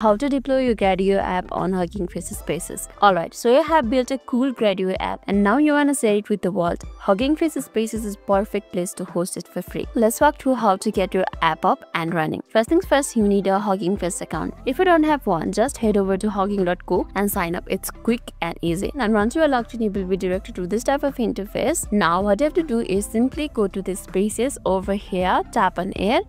how to deploy your Gradio app on Hugging Face Spaces. Alright, so you have built a cool Gradio app and now you wanna share it with the world. Hugging Face Spaces is a perfect place to host it for free. Let's walk through how to get your app up and running. First things first, you need a Hugging Face account. If you don't have one, just head over to hugging.co and sign up. It's quick and easy. And once you are logged in, you will be directed to this type of interface. Now what you have to do is simply go to the spaces over here, tap on it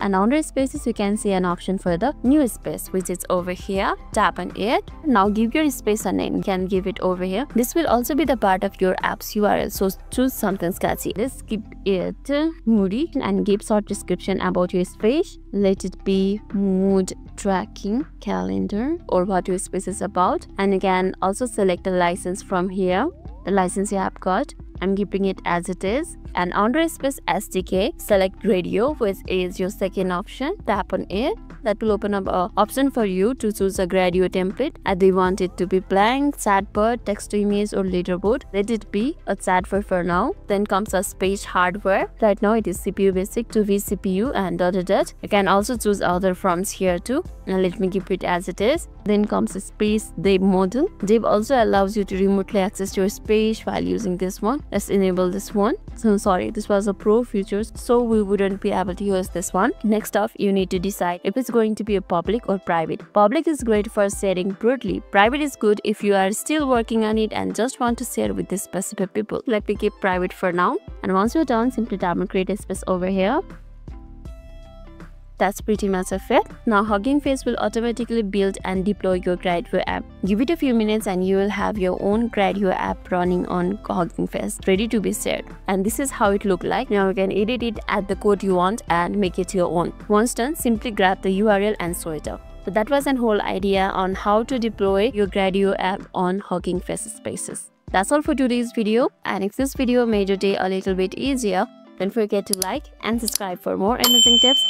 and under spaces you can see an option for the new space which is over here. Tap on it. Now give your space a name. You can give it over here. This will also be the part of your app's url so choose something sketchy. Let's keep it. Moody and give short description about your space. Let it be mood tracking calendar or what your space is about. And you can also select a license from here. The license you have got I'm keeping it as it is and under space SDK, select Gradio which is your second option. Tap on it. That will open up an option for you to choose a Gradio template and they want it to be blank, chatbot, text to image or leaderboard. Let it be a chatbot for now. Then comes a space hardware. Right now it is CPU basic to vCPU and dot dot dot. You can also choose other forms here too. Now let me keep it as it is. Then comes a space dev model. Dev also allows you to remotely access your space while using this one. Let's enable this one. So sorry, this was a pro features, so we wouldn't be able to use this one. Next off, you need to decide if it's going to be a public or private. Public is great for sharing broadly. Private is good if you are still working on it and just want to share with the specific people. Let me keep private for now. And once you're done, simply tap on create a space over here that's pretty much of it. Now Hugging Face will automatically build and deploy your Gradio app. Give it a few minutes and you will have your own Gradio app running on Hugging Face ready to be shared. And this is how it look like. Now you can edit it add the code you want and make it your own. Once done, simply grab the URL and show it up. So that was an whole idea on how to deploy your Gradio app on Hugging Face Spaces. That's all for today's video and if this video made your day a little bit easier, don't forget to like and subscribe for more amazing tips